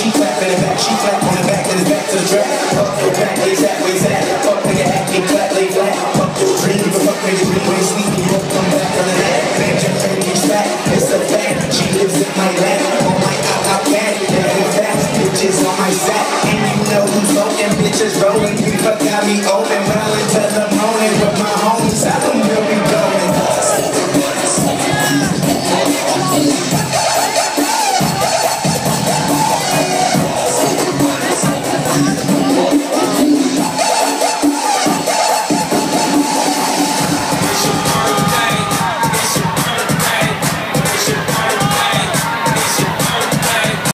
she clap in the back, she clap on the back, and it's back to the track. Fuck your back, lay that, way that. Fuck nigga, act, get clap, lay flat. Fuck your dream, but fuck nigga, dream, way sleep, you won't come back on the hat. Man, just take me back, it's a fact. She lives in my lap, on my out, out back, and her fast bitches on my sack. And you know who's open, bitches rolling, you fuck got me open,